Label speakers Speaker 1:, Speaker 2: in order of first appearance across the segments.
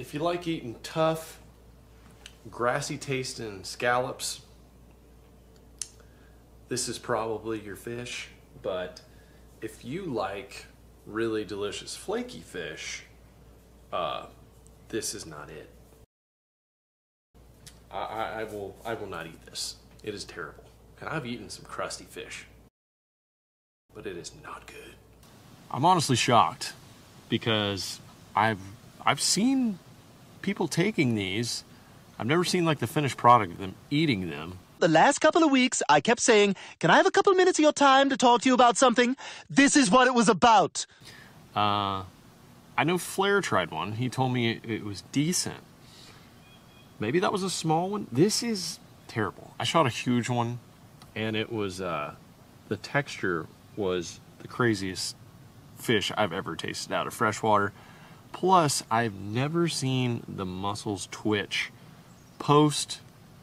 Speaker 1: if you like eating tough, grassy tasting scallops, this is probably your fish. But if you like really delicious flaky fish, uh, this is not it. I, I, will I will not eat this. It is terrible. And I've eaten some crusty fish. But it is not good. I'm honestly shocked because I've I've seen people taking these. I've never seen like the finished product of them eating them.
Speaker 2: The last couple of weeks, I kept saying, Can I have a couple minutes of your time to talk to you about something? This is what it was about.
Speaker 1: Uh, I know Flair tried one. He told me it, it was decent. Maybe that was a small one. This is terrible. I shot a huge one, and it was uh, the texture was the craziest fish I've ever tasted out of freshwater. Plus, I've never seen the muscles twitch post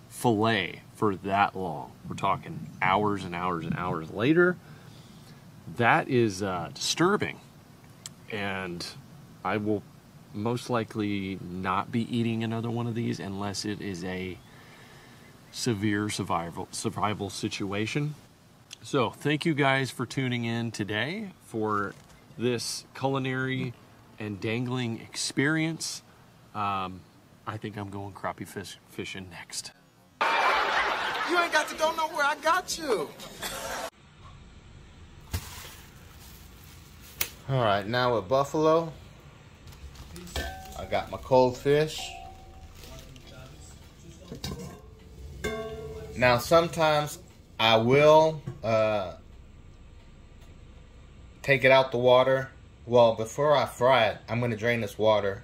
Speaker 1: fillet for that long. We're talking hours and hours and hours later. That is uh, disturbing. And I will most likely not be eating another one of these unless it is a severe survival survival situation. So, thank you guys for tuning in today for this culinary and dangling experience. Um, I think I'm going crappie fish fishing next.
Speaker 3: You ain't got to go nowhere. I got you.
Speaker 4: All right, now with buffalo, I got my cold fish. Now, sometimes I will uh, take it out the water. Well, before I fry it, I'm going to drain this water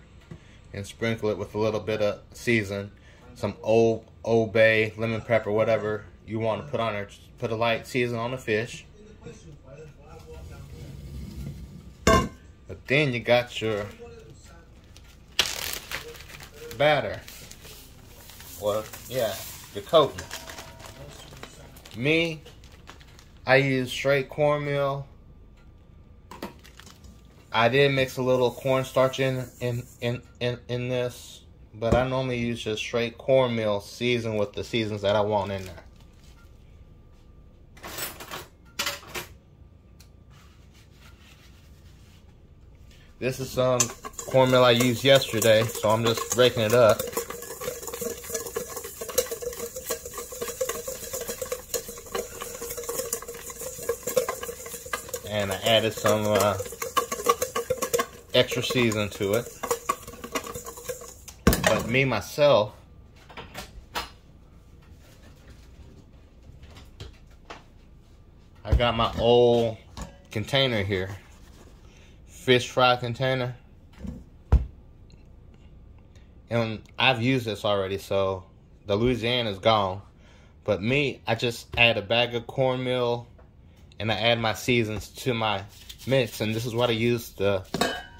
Speaker 4: and sprinkle it with a little bit of season, some old Old Bay, lemon pepper, whatever you want to put on. Just put a light season on the fish. But then you got your batter. Well, yeah, your coating. Me, I use straight cornmeal. I did mix a little cornstarch in in in in, in this. But I normally use just straight cornmeal seasoned with the seasons that I want in there. This is some cornmeal I used yesterday, so I'm just breaking it up. And I added some uh, extra season to it. But me myself I got my old container here. Fish fry container. And I've used this already so the Louisiana is gone. But me I just add a bag of cornmeal and I add my seasons to my mix. And this is what I use to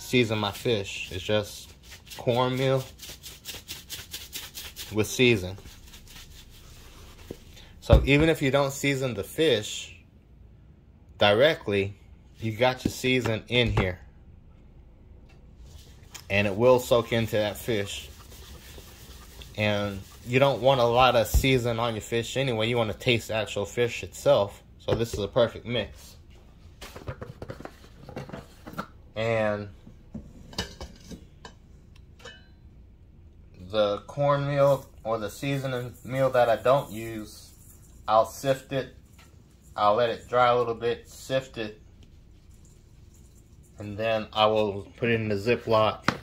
Speaker 4: season my fish it's just cornmeal with season. So even if you don't season the fish directly, you got your season in here. And it will soak into that fish. And you don't want a lot of season on your fish anyway. You want to taste the actual fish itself. So this is a perfect mix. And the cornmeal or the seasoning meal that I don't use, I'll sift it. I'll let it dry a little bit, sift it, and then I will put it in the Ziploc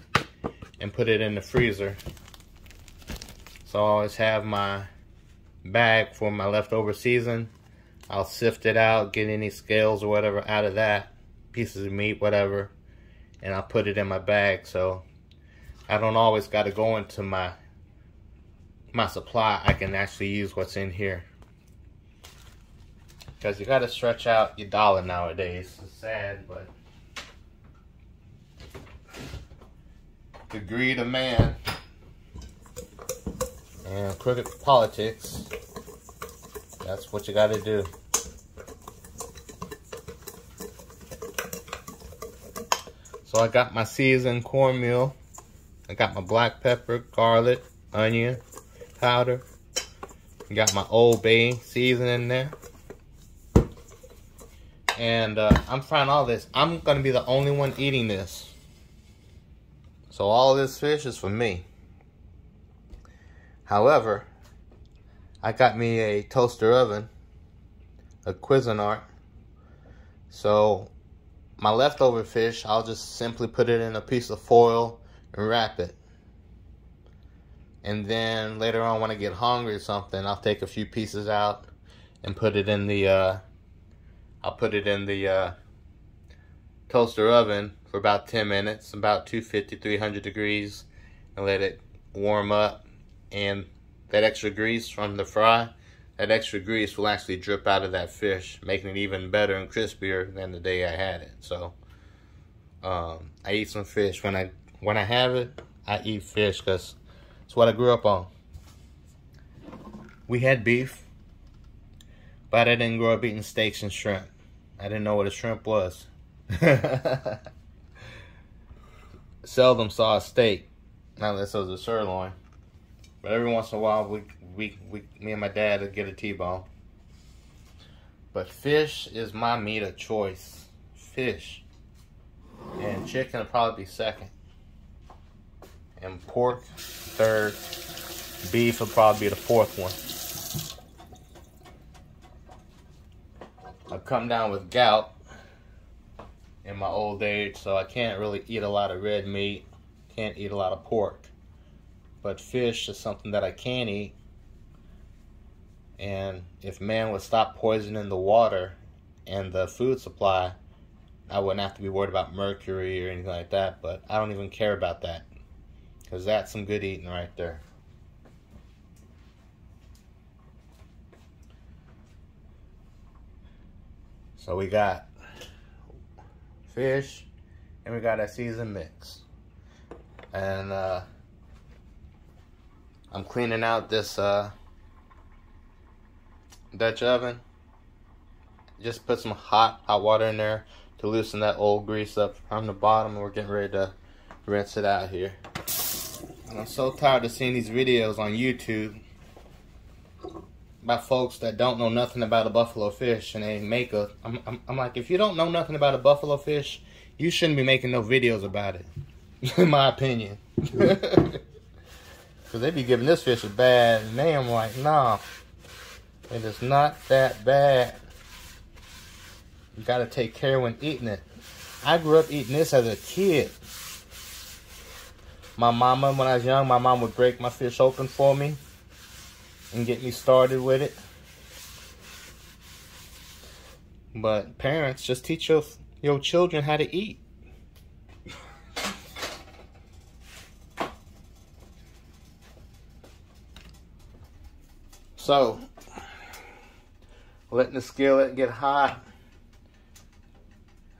Speaker 4: and put it in the freezer. So I always have my bag for my leftover season. I'll sift it out, get any scales or whatever out of that, pieces of meat, whatever, and I'll put it in my bag. So I don't always got to go into my my supply. I can actually use what's in here. Because you got to stretch out your dollar nowadays. It's sad, but the greed of man and crooked politics, that's what you got to do. So I got my seasoned cornmeal I got my black pepper, garlic, onion powder. Got my Old Bay seasoning in there. And uh, I'm frying all this. I'm going to be the only one eating this. So all this fish is for me. However, I got me a toaster oven, a Cuisinart. So my leftover fish, I'll just simply put it in a piece of foil wrap it. And then later on when I get hungry or something, I'll take a few pieces out and put it in the uh, I'll put it in the uh, toaster oven for about 10 minutes, about 250, 300 degrees, and let it warm up. And that extra grease from the fry, that extra grease will actually drip out of that fish, making it even better and crispier than the day I had it. So um, I eat some fish when I when I have it. I eat fish because it's what I grew up on. We had beef, but I didn't grow up eating steaks and shrimp. I didn't know what a shrimp was. Seldom saw a steak, not unless it was a sirloin. But every once in a while, we, we, we me and my dad would get a T-bone. But fish is my meat of choice. Fish. And chicken would probably be second and pork third. Beef will probably be the fourth one. I've come down with gout in my old age, so I can't really eat a lot of red meat, can't eat a lot of pork. But fish is something that I can eat. And if man would stop poisoning the water and the food supply, I wouldn't have to be worried about mercury or anything like that. But I don't even care about that. Because that's some good eating right there. So we got fish and we got a seasoned mix. And uh, I'm cleaning out this uh, Dutch oven. Just put some hot, hot water in there to loosen that old grease up from the bottom. We're getting ready to rinse it out here. And I'm so tired of seeing these videos on YouTube by folks that don't know nothing about a buffalo fish and they make a. I'm, I'm, I'm like, if you don't know nothing about a buffalo fish, you shouldn't be making no videos about it, in my opinion. Because they be giving this fish a bad name. like, nah, it is not that bad. You gotta take care when eating it. I grew up eating this as a kid. My mama, when I was young, my mom would break my fish open for me and get me started with it. But parents, just teach your your children how to eat. So, letting the skillet get hot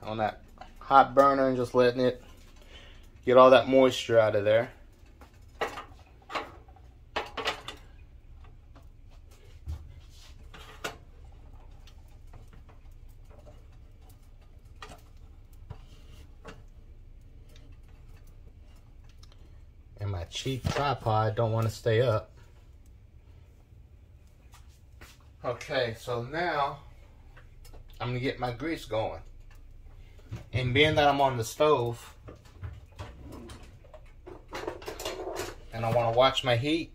Speaker 4: on that hot burner and just letting it Get all that moisture out of there. And my cheap tripod don't want to stay up. Okay, so now I'm to get my grease going. And being that I'm on the stove, and I want to watch my heat,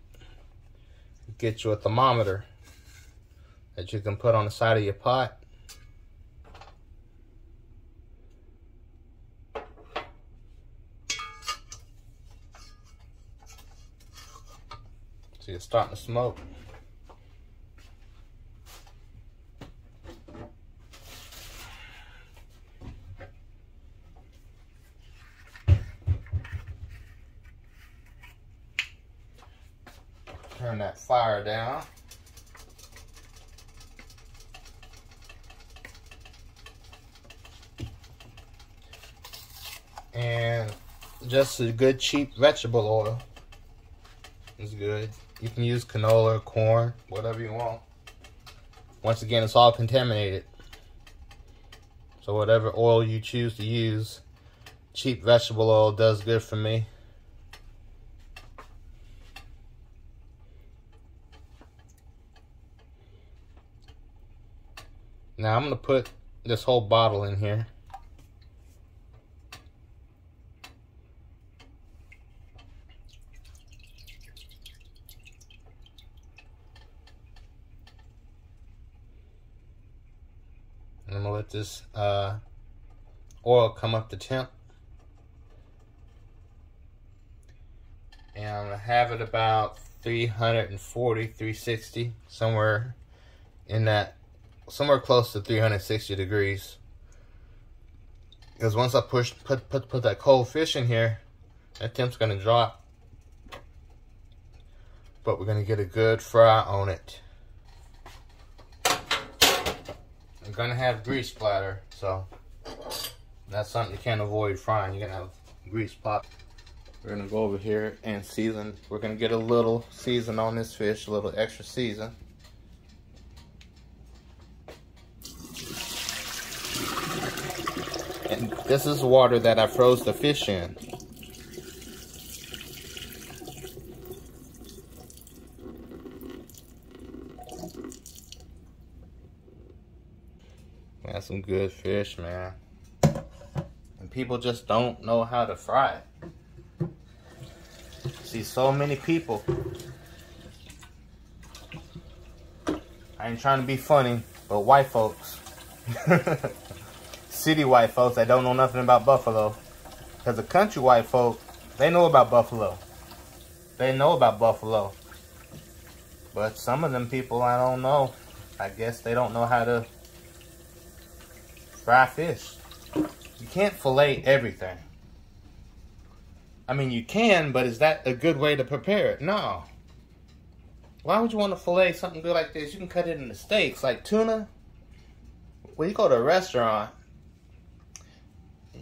Speaker 4: get you a thermometer that you can put on the side of your pot. So you're starting to smoke. Turn that fire down. And just a good cheap vegetable oil is good. You can use canola, corn, whatever you want. Once again, it's all contaminated. So whatever oil you choose to use, cheap vegetable oil does good for me. Now I'm gonna put this whole bottle in here. And I'm gonna let this uh, oil come up to temp. And I'm gonna have it about 340, 360, somewhere in that, somewhere close to 360 degrees. Because once I push, put, put, put that cold fish in here, that temp's gonna drop. But we're gonna get a good fry on it. I'm gonna have grease splatter, so that's something you can't avoid frying. You're gonna have grease pop. We're gonna go over here and season. We're gonna get a little season on this fish, a little extra season. And this is water that I froze the fish in. That's some good fish, man. And people just don't know how to fry it. See so many people. I ain't trying to be funny, but white folks. City white folks that don't know nothing about buffalo. Because the country white folk, they know about buffalo. They know about buffalo. But some of them people I don't know. I guess they don't know how to fry fish. You can't fillet everything. I mean, you can, but is that a good way to prepare it? No. Why would you want to fillet something good like this? You can cut it into steaks, like tuna. When you go to a restaurant,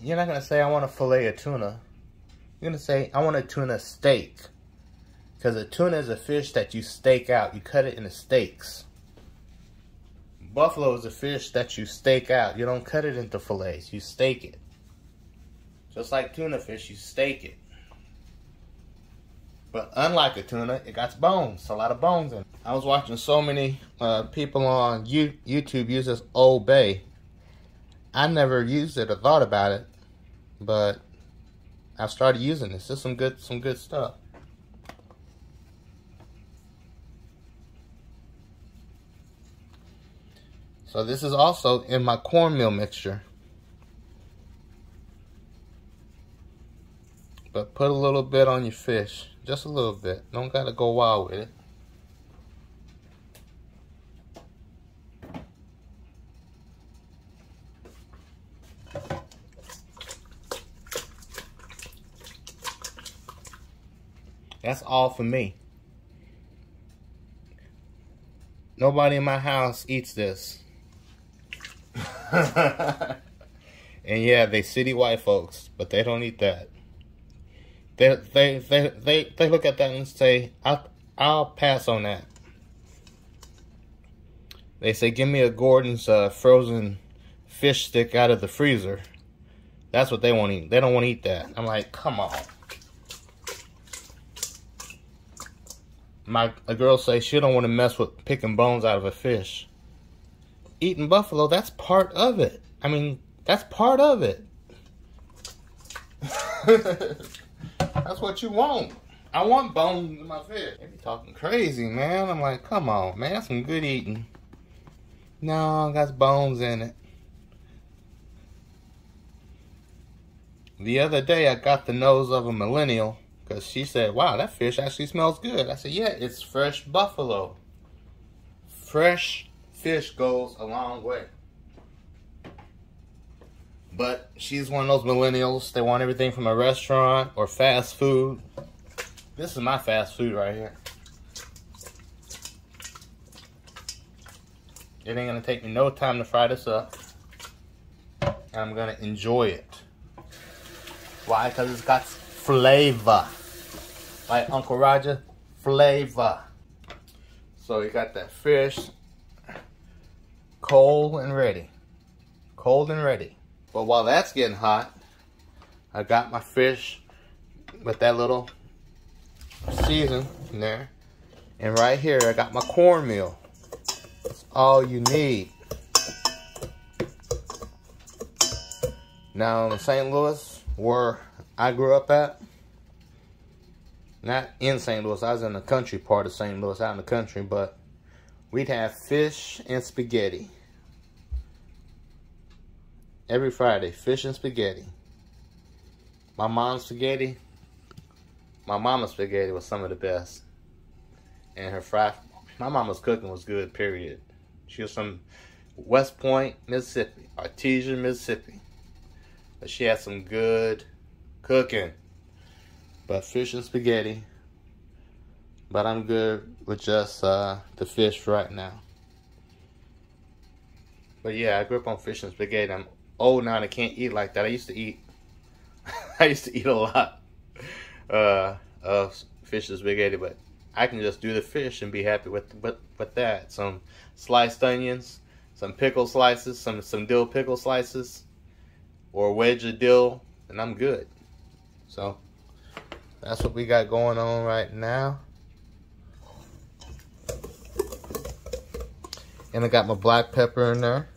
Speaker 4: you're not going to say, I want a fillet of tuna. You're going to say, I want a tuna steak. Because a tuna is a fish that you steak out. You cut it into steaks. Buffalo is a fish that you steak out. You don't cut it into fillets. You steak it. Just like tuna fish, you steak it. But unlike a tuna, it got bones. A lot of bones in it. I was watching so many uh, people on YouTube use this Old Bay. I never used it or thought about it, but I've started using this. This is some good, some good stuff. So this is also in my cornmeal mixture. But put a little bit on your fish. Just a little bit. Don't gotta go wild with it. That's all for me. Nobody in my house eats this. and yeah, they city white folks, but they don't eat that. They they they they, they look at that and say, I'll, I'll pass on that. They say, give me a Gorton's uh, frozen fish stick out of the freezer. That's what they want to eat. They don't want to eat that. I'm like, come on. My a girl say she don't want to mess with picking bones out of a fish eating buffalo, that's part of it. I mean, that's part of it. that's what you want. I want bones in my fish. They be talking crazy, man. I'm like, come on, man. That's some good eating. No, got bones in it. The other day, I got the nose of a millennial because she said, wow, that fish actually smells good. I said, yeah, it's fresh buffalo. Fresh fish goes a long way. But she's one of those millennials. They want everything from a restaurant or fast food. This is my fast food right here. It ain't gonna take me no time to fry this up. I'm gonna enjoy it. Why? Because it's got flavor. Like Uncle Roger, flavor. So you got that fish, cold and ready. Cold and ready. But while that's getting hot, I got my fish with that little season in there. And right here, I got my cornmeal. That's all you need. Now in St. Louis, where I grew up at, not in St. Louis, I was in the country part of St. Louis, out in the country, but we'd have fish and spaghetti. Every Friday, fish and spaghetti. My mom's spaghetti, my mama's spaghetti was some of the best. And her fried, my mama's cooking was good, period. She was from West Point, Mississippi, Artesia, Mississippi. But she had some good cooking. But fish and spaghetti. But I'm good with just uh, the fish right now. But yeah, I grew up on fish and spaghetti. I'm old now and I can't eat like that. I used to eat. I used to eat a lot uh, of fish and spaghetti, but I can just do the fish and be happy with with, with that. Some sliced onions, some pickle slices, some some dill pickle slices, or a wedge of dill, and I'm good. So that's what we got going on right now. And I got my black pepper in there.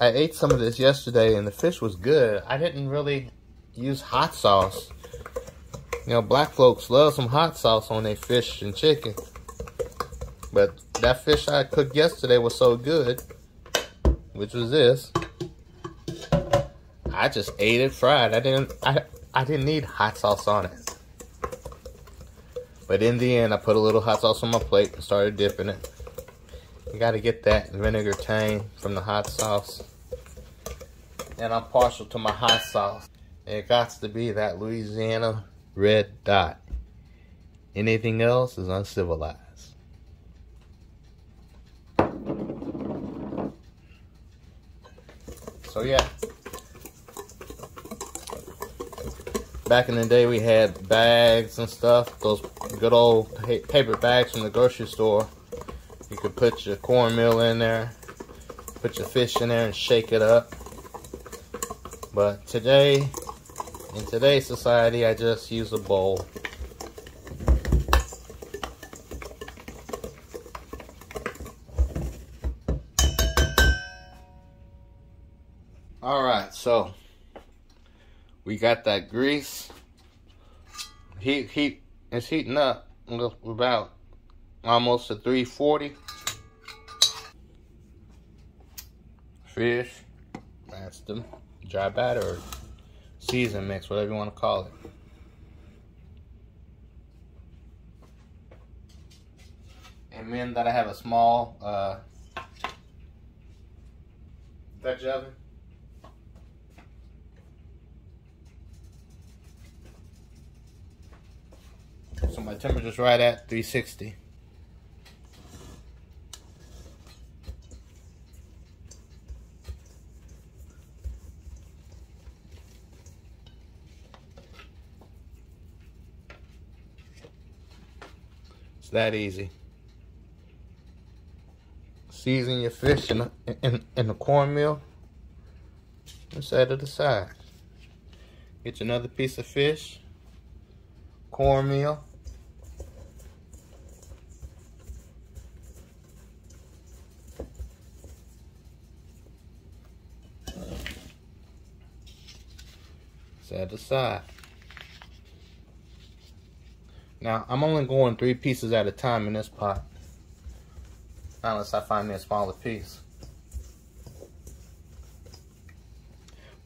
Speaker 4: I ate some of this yesterday and the fish was good. I didn't really use hot sauce. You know, black folks love some hot sauce on their fish and chicken. But that fish I cooked yesterday was so good, which was this. I just ate it fried. I didn't I I didn't need hot sauce on it. But in the end, I put a little hot sauce on my plate and started dipping it. You gotta get that vinegar tang from the hot sauce. And I'm partial to my hot sauce. It got to be that Louisiana red dot. Anything else is uncivilized. So yeah. Back in the day we had bags and stuff. Those good old paper bags from the grocery store. You could put your cornmeal in there. Put your fish in there and shake it up. But today, in today's society, I just use a bowl. Alright, so we got that grease. Heat, heat, it's heating up about almost to 340. Fish, that's the dry batter season mix, whatever you want to call it. And then that I have a small uh, Dutch oven. So my temperature's right at 360. It's that easy. Season your fish in, in, in the cornmeal and set it aside. Get another piece of fish, cornmeal. Set aside. Now, I'm only going three pieces at a time in this pot. Unless I find me a smaller piece.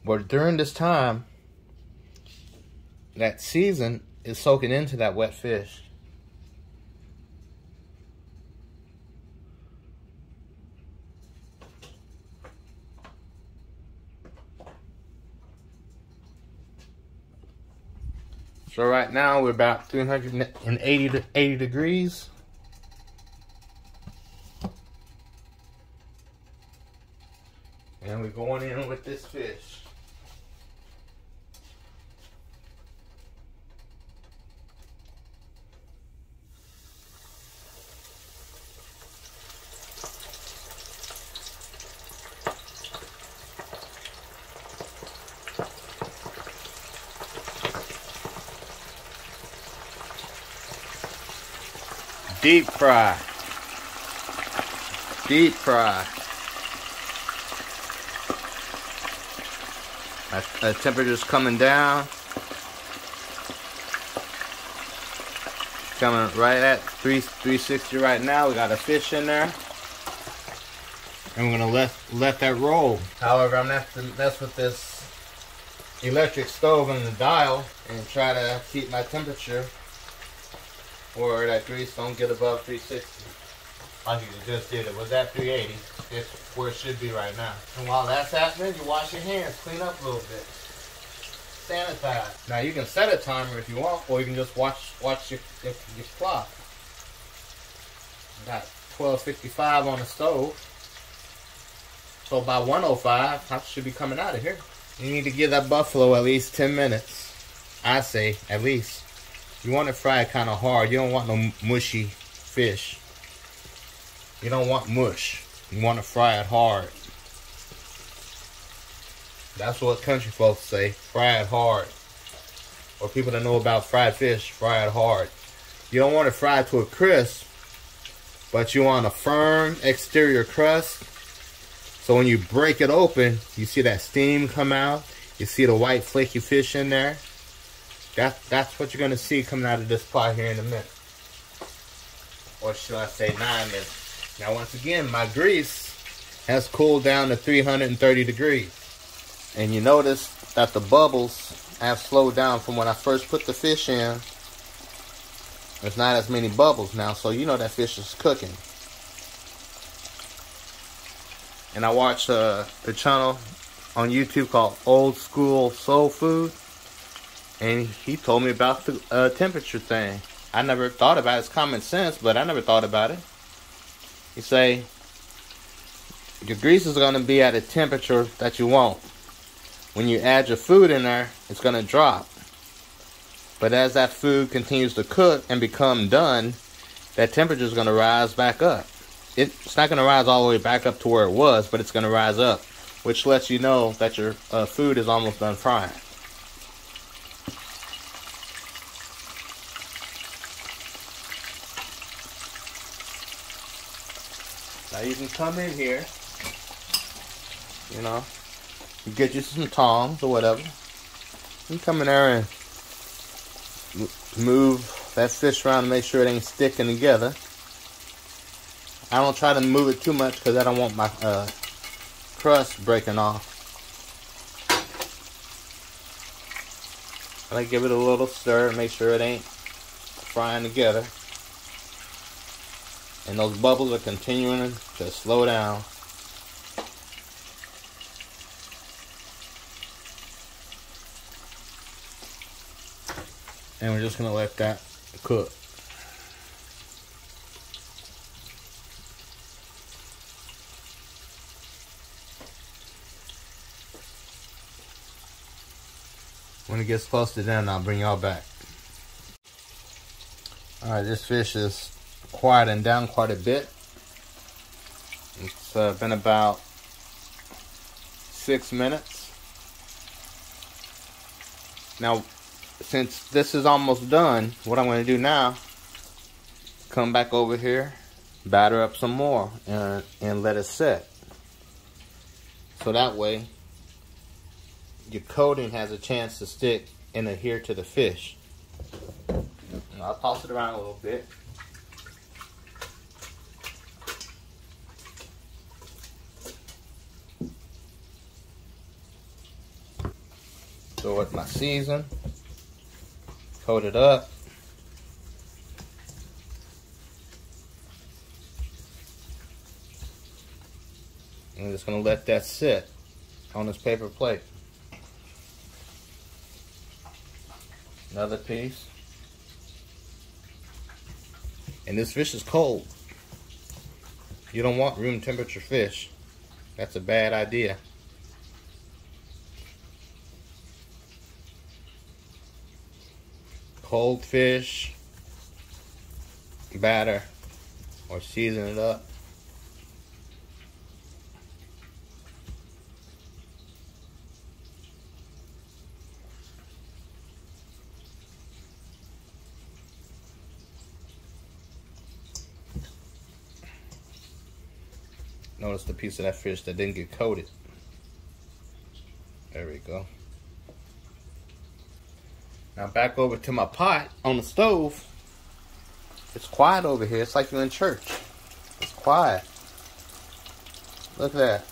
Speaker 4: But during this time, that season is soaking into that wet fish. So right now we're about 380 to 80 degrees. And we're going in with this fish. Deep fry. Deep fry. The temperature's coming down. Coming right at 3 360 right now. We got a fish in there. And we're gonna let let that roll. However, I'm gonna have to mess with this electric stove and the dial and try to keep my temperature or that grease don't get above 360. Like you just did, it was at 380. It's where it should be right now. And while that's happening, you wash your hands, clean up a little bit, sanitize. Now you can set a timer if you want, or you can just watch watch your your, your clock. Got 12:55 on the stove. So by 105, I should be coming out of here. You need to give that buffalo at least 10 minutes. I say, at least. You want to fry it kind of hard. You don't want no mushy fish. You don't want mush. You want to fry it hard. That's what country folks say. Fry it hard. Or people that know about fried fish, fry it hard. You don't want to fry it to a crisp, but you want a firm exterior crust so when you break it open, you see that steam come out. You see the white flaky fish in there. That, that's what you're going to see coming out of this pot here in a minute. Or should I say nine minutes. Now once again, my grease has cooled down to 330 degrees. And you notice that the bubbles have slowed down from when I first put the fish in. There's not as many bubbles now, so you know that fish is cooking and I watched uh, the channel on YouTube called Old School Soul Food, and he told me about the uh, temperature thing. I never thought about it. It's common sense, but I never thought about it. You say your grease is going to be at a temperature that you want. When you add your food in there, it's going to drop. But as that food continues to cook and become done, that temperature is going to rise back up it's not going to rise all the way back up to where it was, but it's going to rise up, which lets you know that your uh, food is almost done frying. You can come in here, you know, you get you some tongs or whatever. You come in there and move that fish around to make sure it ain't sticking together. I don't try to move it too much because I don't want my uh, crust breaking off. I give it a little stir, and make sure it ain't frying together. And those bubbles are continuing to slow down. And we're just gonna let that cook. When it gets close to done, I'll bring y'all back. Alright, this fish is quieting down quite a bit. It's uh, been about six minutes. Now, since this is almost done, what I'm going to do now, come back over here, batter up some more, and, and let it set. So that way, your coating has a chance to stick and adhere to the fish. I'll toss it around a little bit. Throw with my season, coat it up. I'm just gonna let that sit on this paper plate. Another piece. And this fish is cold. You don't want room temperature fish. That's a bad idea. Cold fish, batter, or season it up. Notice the piece of that fish that didn't get coated. There we go. Now back over to my pot on the stove. It's quiet over here. It's like you're in church. It's quiet. Look at that.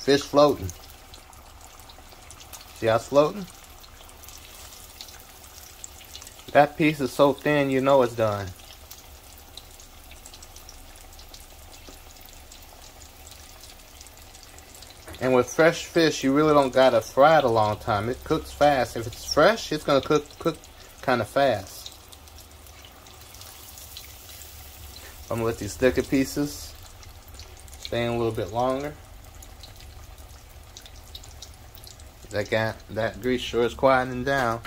Speaker 4: Fish floating. See how it's floating? That piece is so thin you know it's done. And with fresh fish, you really don't gotta fry it a long time. It cooks fast. If it's fresh, it's gonna cook cook kind of fast. I'm gonna let these thicker pieces stay a little bit longer. That got that grease sure is quieting down,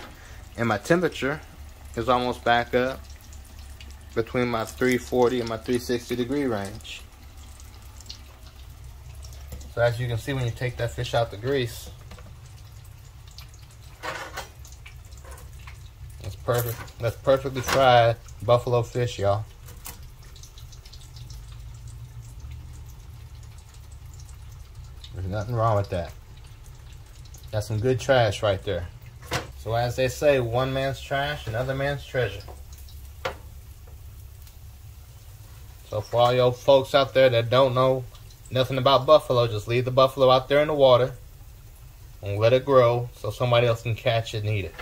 Speaker 4: and my temperature is almost back up between my 340 and my 360 degree range. As you can see when you take that fish out the grease, that's perfect. That's perfectly fried buffalo fish, y'all. There's nothing wrong with that. That's some good trash right there. So as they say, one man's trash, another man's treasure. So for all your folks out there that don't know nothing about buffalo, just leave the buffalo out there in the water and let it grow so somebody else can catch it and eat it.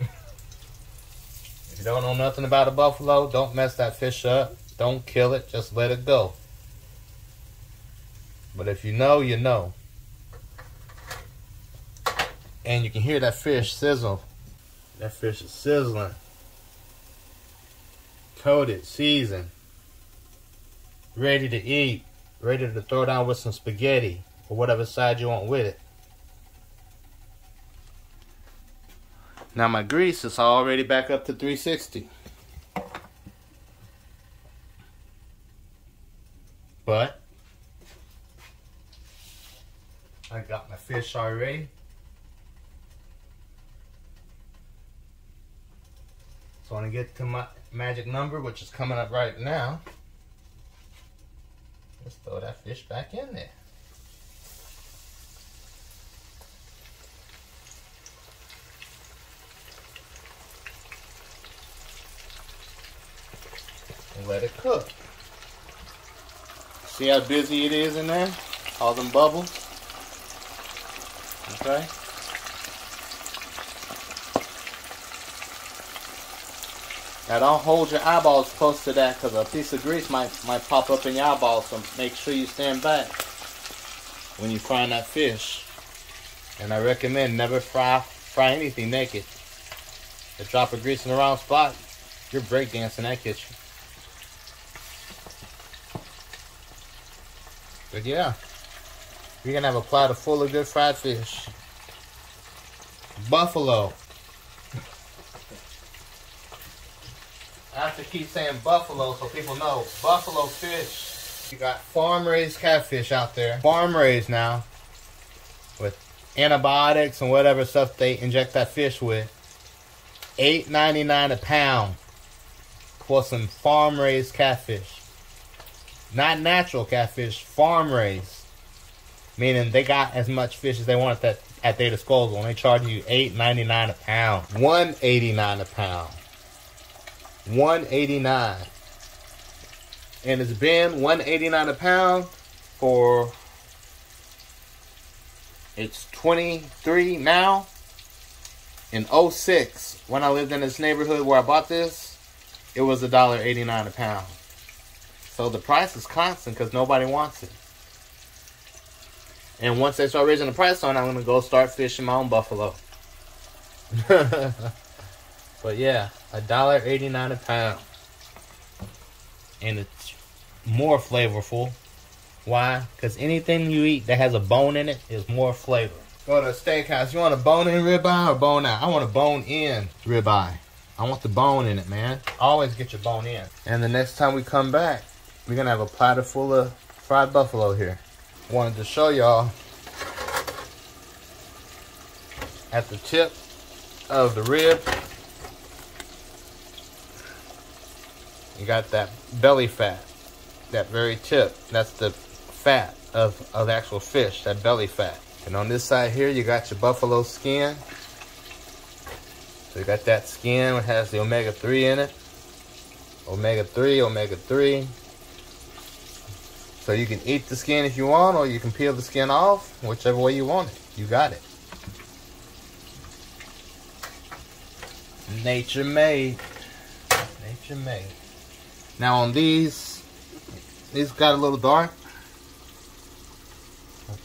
Speaker 4: if you don't know nothing about a buffalo, don't mess that fish up. Don't kill it, just let it go. But if you know, you know. And you can hear that fish sizzle. That fish is sizzling. Coated, seasoned. Ready to eat. Ready to throw down with some spaghetti or whatever side you want with it. Now my grease is already back up to 360. But I got my fish already. So I when I get to my magic number, which is coming up right now, let's throw that fish back in there. And let it cook. See how busy it is in there? All them bubbles. Okay. Now don't hold your eyeballs close to that because a piece of grease might might pop up in your eyeballs. So make sure you stand back when you fry that fish. And I recommend never fry fry anything naked. A drop of grease in the wrong spot, you're breakdancing that kitchen. But yeah, you're gonna have a platter full of good fried fish. Buffalo. I have to keep saying buffalo so people know. Buffalo fish. You got farm raised catfish out there. Farm raised now. With antibiotics and whatever stuff they inject that fish with. $8.99 a pound for some farm raised catfish. Not natural catfish, farm raised. Meaning they got as much fish as they want at that at their disposal and they charge you $8.99 a pound. $1.89 a pound. 189 and it's been 189 a pound for it's 23 now. In 06 when i lived in this neighborhood where i bought this it was a dollar 89 a pound. So the price is constant because nobody wants it. And once they start raising the price on i'm gonna go start fishing my own buffalo. But yeah a dollar eighty nine a pound, and it's more flavorful. Why? Because anything you eat that has a bone in it is more flavor. Go to a steakhouse. You want a bone in ribeye or bone out? I want a bone in ribeye. I want the bone in it, man. Always get your bone in. And the next time we come back, we're gonna have a platter full of fried buffalo here. Wanted to show y'all at the tip of the rib You got that belly fat, that very tip. That's the fat of, of the actual fish, that belly fat. And on this side here, you got your buffalo skin. So you got that skin, it has the omega-3 in it. Omega-3, omega-3. So you can eat the skin if you want, or you can peel the skin off, whichever way you want it. You got it. Nature made. Nature made. Now on these, these got a little dark.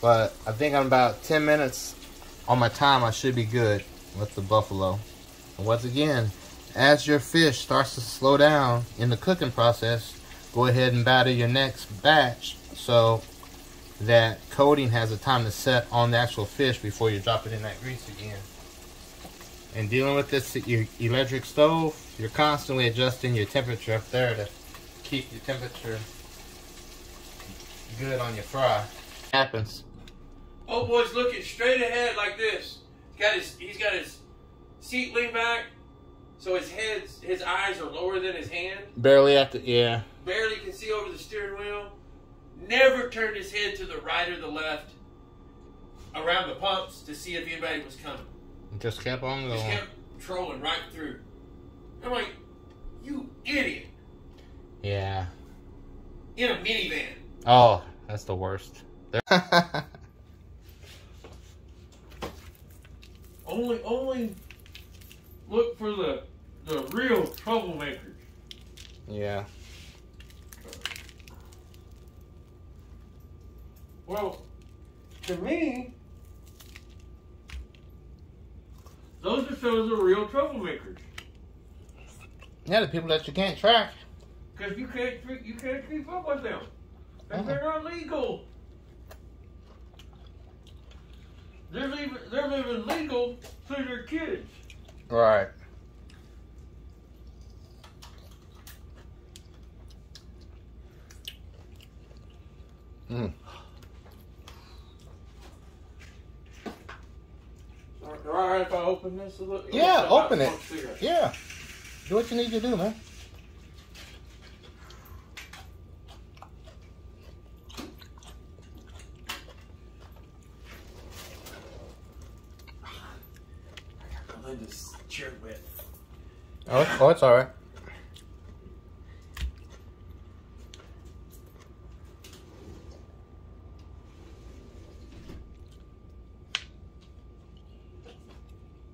Speaker 4: But I think I'm about 10 minutes on my time. I should be good with the buffalo. And once again, as your fish starts to slow down in the cooking process, go ahead and batter your next batch so that coating has a time to set on the actual fish before you drop it in that grease again. And dealing with this your electric stove, you're constantly adjusting your temperature up there to keep your temperature good on your fry. Happens.
Speaker 1: Old boy's looking straight ahead like this. He's got his he's got his seat leaned back, so his head's his eyes are lower than his hand.
Speaker 4: Barely at the yeah.
Speaker 1: Barely can see over the steering wheel. Never turned his head to the right or the left around the pumps to see if anybody was coming.
Speaker 4: Just kept on going.
Speaker 1: Just kept trolling right through. I'm like, you idiot!
Speaker 4: Yeah.
Speaker 1: In a minivan.
Speaker 4: Oh, that's the worst.
Speaker 1: Only only look for the the real troublemakers.
Speaker 4: yeah.
Speaker 1: Well, to me, those are some of the real troublemakers.
Speaker 4: Yeah, the people that you can't track.
Speaker 1: Because you can't you can't keep up with them, and they're not legal. They're living they're living legal through their kids.
Speaker 4: Right. Mm.
Speaker 1: All right, if I open this a little.
Speaker 4: Yeah, open it. Yeah. Do what you need to do, man. Oh, it's, all right.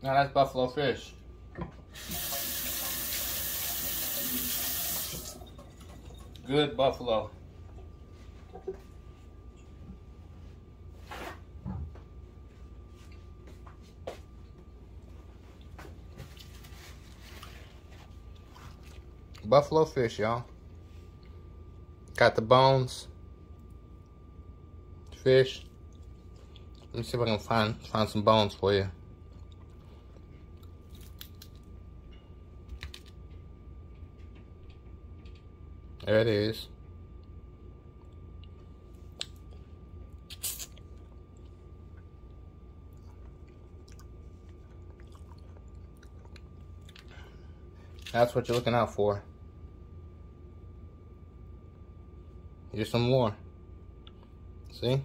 Speaker 4: Now that's buffalo fish. Good buffalo. Buffalo fish, y'all. Got the bones. Fish. Let me see if I can find find some bones for you. There it is. That's what you're looking out for. Here's some more. See?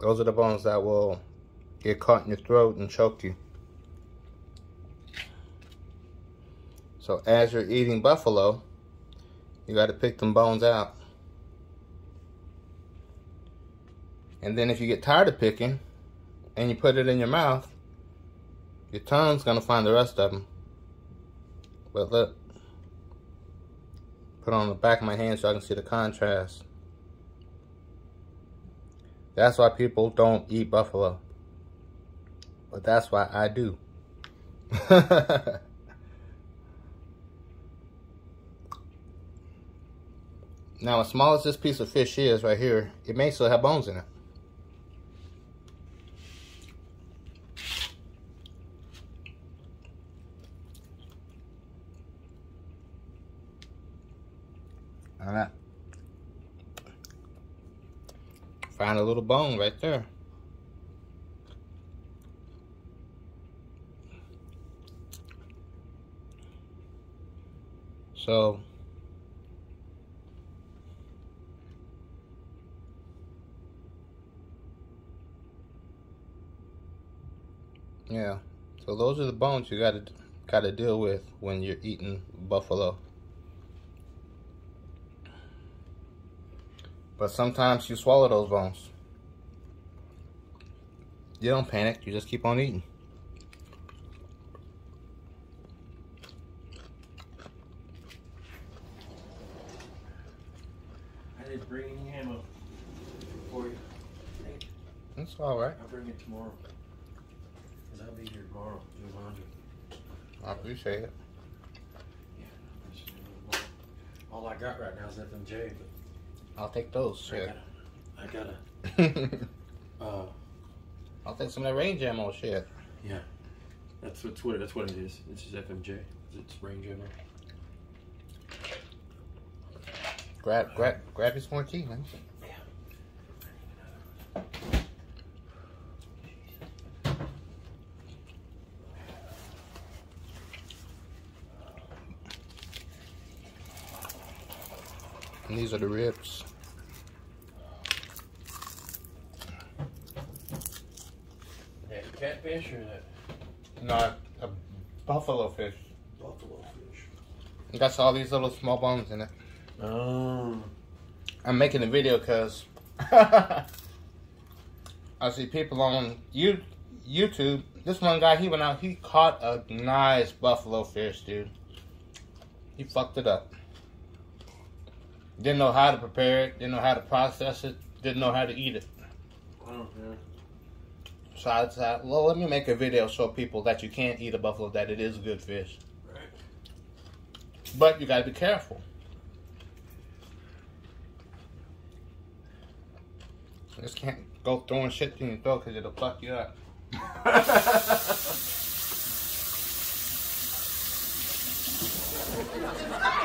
Speaker 4: Those are the bones that will get caught in your throat and choke you. So as you're eating buffalo, you got to pick them bones out. And then if you get tired of picking and you put it in your mouth, your tongue's going to find the rest of them. But look, put on the back of my hand so I can see the contrast. That's why people don't eat buffalo. But that's why I do. now, as small as this piece of fish is right here, it may still have bones in it. Around a little bone right there. So, yeah. So those are the bones you gotta gotta deal with when you're eating buffalo. But sometimes you swallow those bones. You don't panic, you just keep on eating.
Speaker 1: I didn't bring any ammo for you.
Speaker 4: That's alright.
Speaker 1: I'll bring it tomorrow. Cause I'll be here tomorrow doing laundry.
Speaker 4: I appreciate it.
Speaker 1: Yeah, All I got right now is FMJ, but
Speaker 4: I'll take those.
Speaker 1: I gotta, I gotta, uh,
Speaker 4: I'll take some of that range ammo shit.
Speaker 1: yeah. That's what's what that's what it is. This is FMJ. It's range ammo.
Speaker 4: Grab grab grab your some more tea, man. And these are the ribs.
Speaker 1: That catfish or that
Speaker 4: Not a buffalo fish.
Speaker 1: buffalo fish?
Speaker 4: It got all these little small bones in it.
Speaker 1: Oh.
Speaker 4: I'm making a video because I see people on you YouTube. This one guy, he went out, he caught a nice buffalo fish, dude. He fucked it up. Didn't know how to prepare it, didn't know how to process it, didn't know how to eat it.
Speaker 1: Oh, yeah.
Speaker 4: So I decided, well, let me make a video show people that you can't eat a buffalo, that it is a good fish.
Speaker 1: Right.
Speaker 4: But you gotta be careful. Just can't go throwing shit in your throat because it'll fuck you up.